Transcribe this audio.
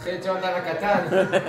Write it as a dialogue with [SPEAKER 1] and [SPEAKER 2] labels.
[SPEAKER 1] Très John à la katane.